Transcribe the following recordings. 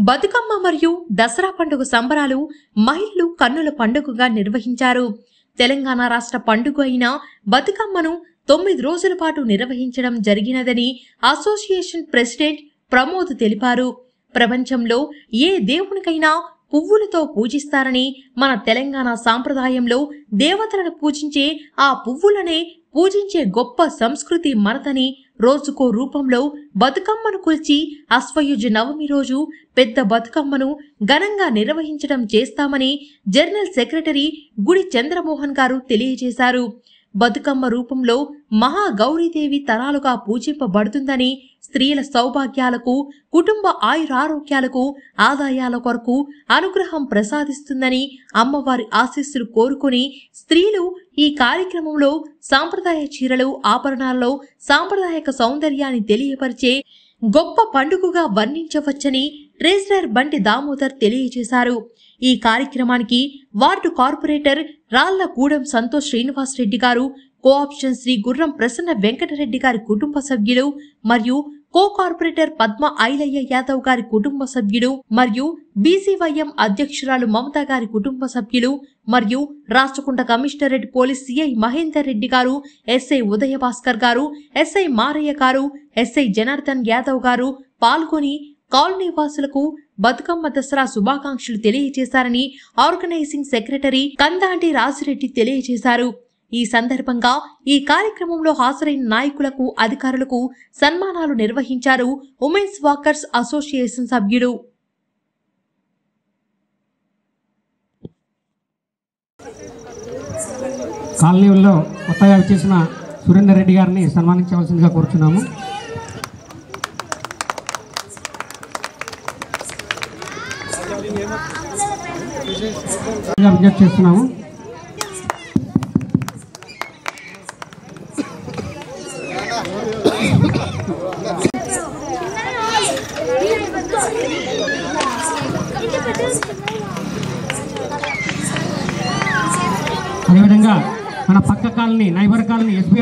బతుకమ్మ మరియు దసరా పండుగ సంబరాలు మహిళలు కన్నుల పండుగగా నిర్వహించారు. తెలంగాణ రాష్ట్ర పండుగ అయిన బతుకమ్మను తొమ్మిది రోజుల పాటు నిర్వహించడం జరిగినదని అసోసియేషన్ ప్రెసిడెంట్ ప్రమోద్ తెలిపారు. ప్రపంచంలో ఏ దేవునికైనా పువ్వులతో పూజిస్తారని మన తెలంగాణ సాంప్రదాయంలో దేవతలను పూజించే ఆ పువ్వులనే పూజించే గొప్ప సంస్కృతి మనదని రోజుకో రూపంలో బతుకమ్మను కొలిచి అశ్వయుజ నవమి రోజు పెద్ద బతుకమ్మను ఘనంగా నిర్వహించడం చేస్తామని జనరల్ సెక్రటరీ గుడి చంద్రమోహన్ గారు తెలియజేశారు. బతుకమ్మ రూపంలో మహాగౌరీదేవి తరాలుగా పూజింపబడుతుందని స్త్రీల సౌభాగ్యాలకు కుటుంబ ఆయురారోగ్యాలకు ఆదాయాల కొరకు అనుగ్రహం ప్రసాదిస్తుందని అమ్మవారి ఆశీస్సులు కోరుకుని స్త్రీలు ఈ కార్యక్రమంలో సాంప్రదాయ చీరలు ఆభరణాల్లో సాంప్రదాయక సౌందర్యాన్ని తెలియపరిచే గొప్ప పండుగగా వర్ణించవచ్చని ట్రెజరర్ బంటి దామోదర్ తెలియజేశారు. ఈ కార్యక్రమానికి వార్డు కార్పొరేటర్ రాళ్ళ గూడెం సంతోష్ శ్రీనివాస్ రెడ్డి గారు కోఆప్షన్ శ్రీ గుర్రం ప్రసన్న వెంకటరెడ్డి గారి కుటుంబ సభ్యులు మరియు కో కార్పొరేటర్ పద్మ ఐలయ్య యాదవ్ గారి కుటుంబ సభ్యులు మరియు బీసీవైఎం అధ్యక్షురాలు మమత గారి కుటుంబ సభ్యులు మరియు రాష్ట్రకుంట commissionerate police CI Mahender Reddy గారు ఎస్ఐ ఉదయ భాస్కర్ గారు ఎస్ఐ మారయ్య గారు ఎస్ఐ జనార్దన్ యాదవ్ గారు పాల్గొని కాలనీ వాసులకు బతుకమ్మ దసరా శుభాకాంక్షలు తెలియజేశారని ఆర్గనైజింగ్ సెక్రటరీ కందాంటి రాజిరెడ్డి తెలియజేశారు. ఈ సందర్భంగా ఈ కార్యక్రమంలో హాజరైన నాయకులకు అధికారులకు సన్మానాలు నిర్వహించారు ఉమెన్స్ వాకర్స్ అసోసియేషన్ సభ్యుడు. కాలనీలో కొత్తగా వచ్చేసిన సురేందర్ రెడ్డి గారిని సన్మానించవలసిందిగా కోరుచున్నాము. విజ్ఞప్తి చేస్తున్నాము అదేవిధంగా మన పక్క కాలనీ నైబర్ కాలనీ ఎస్బీ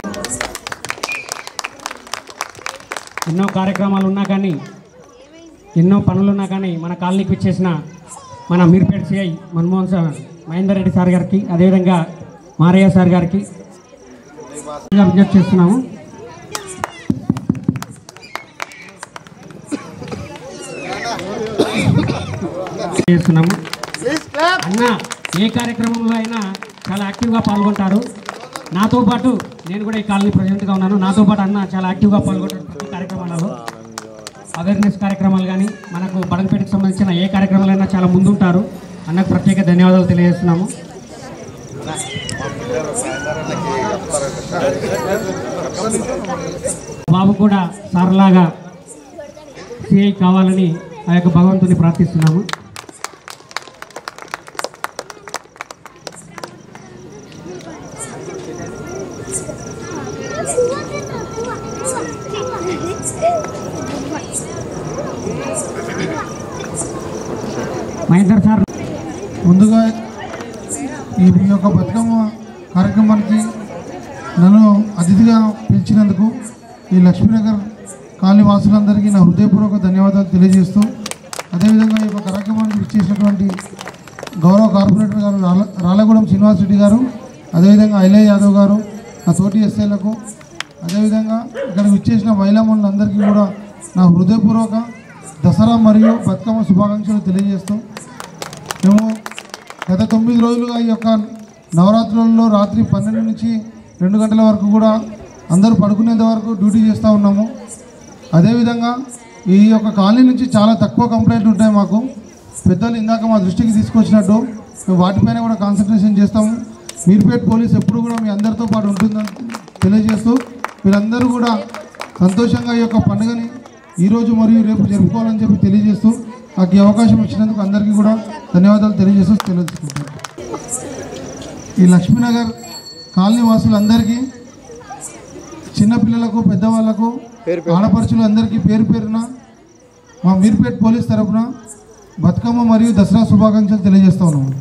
ఎన్నో కార్యక్రమాలు ఉన్నా కానీ ఎన్నో పనులు ఉన్నా కానీ మన కాలనీకి ఇచ్చేసిన మన Meerpet CI Manmohan sir Mahender Reddy sir గారికి అదేవిధంగా మారయ్య సార్ గారికి విజ్ఞప్తి చేస్తున్నాము. చేస్తున్నాము. అన్న ఏ కార్యక్రమంలో అయినా చాలా యాక్టివ్గా పాల్గొంటారు. నాతో పాటు నేను కూడా ఈ కాలనీ ప్రజెంట్గా ఉన్నాను. నాతో పాటు అన్న చాలా యాక్టివ్గా పాల్గొంటారు అవేర్నెస్ కార్యక్రమాలు కానీ మనకు బడంపేటకు సంబంధించిన ఏ కార్యక్రమాలైనా చాలా ముందుంటారు. అన్నకు ప్రత్యేక ధన్యవాదాలు తెలియజేస్తున్నాము. బాబు కూడా సార్లాగా సిఐ కావాలని ఆ యొక్క భగవంతుని ప్రార్థిస్తున్నాము. మహేందర్ సార్. ముందుగా ఈ యొక్క బతుకమ్మ కార్యక్రమానికి నన్ను అతిథిగా పిలిచినందుకు ఈ లక్ష్మీనగర్ కాలనీ వాసులందరికీ నా హృదయపూర్వక ధన్యవాదాలు తెలియజేస్తూ అదేవిధంగా ఈ యొక్క కార్యక్రమానికి ఇచ్చేసినటువంటి గౌరవ కార్పొరేటర్ గారు రాల రాలగూడెం శ్రీనివాస్ రెడ్డి గారు అదేవిధంగా ఐలయ్య యాదవ్ గారు నా తోటి ఎస్ఐలకు అదేవిధంగా ఇక్కడికి ఇచ్చేసిన మహిళామణులందరికీ కూడా నా హృదయపూర్వక దసరా మరియు బతుకమ్మ శుభాకాంక్షలు తెలియజేస్తూ గత తొమ్మిది రోజులుగా ఈ యొక్క నవరాత్రులలో రాత్రి పన్నెండు నుంచి రెండు గంటల వరకు కూడా అందరూ పడుకునేంత వరకు డ్యూటీ చేస్తూ ఉన్నాము. అదేవిధంగా ఈ యొక్క కాలనీ నుంచి చాలా తక్కువ కంప్లైంట్లు ఉంటాయి మాకు. పెద్దలు ఇందాక మా దృష్టికి తీసుకొచ్చినట్టు మేము వాటిపైన కూడా కాన్సన్ట్రేషన్ చేస్తాము. మీర్పేట్ పోలీస్ ఎప్పుడు కూడా మీ అందరితో పాటు ఉంటుందని తెలియజేస్తూ మీరందరూ కూడా సంతోషంగా ఈ యొక్క పండుగని ఈరోజు మరియు రేపు జరుపుకోవాలని చెప్పి తెలియజేస్తూ నాకు ఈ అవకాశం ఇచ్చినందుకు అందరికీ కూడా ధన్యవాదాలు తెలియజేస్తూ తెలియజేసుకుంటాను ఈ లక్ష్మీనగర్ కాలనీ వాసులందరికీ చిన్నపిల్లలకు పెద్దవాళ్ళకు ఆడపడుచులు అందరికీ పేరు పేరున మా మీర్పేట్ పోలీస్ తరపున బతుకమ్మ మరియు దసరా శుభాకాంక్షలు తెలియజేస్తా ఉన్నాము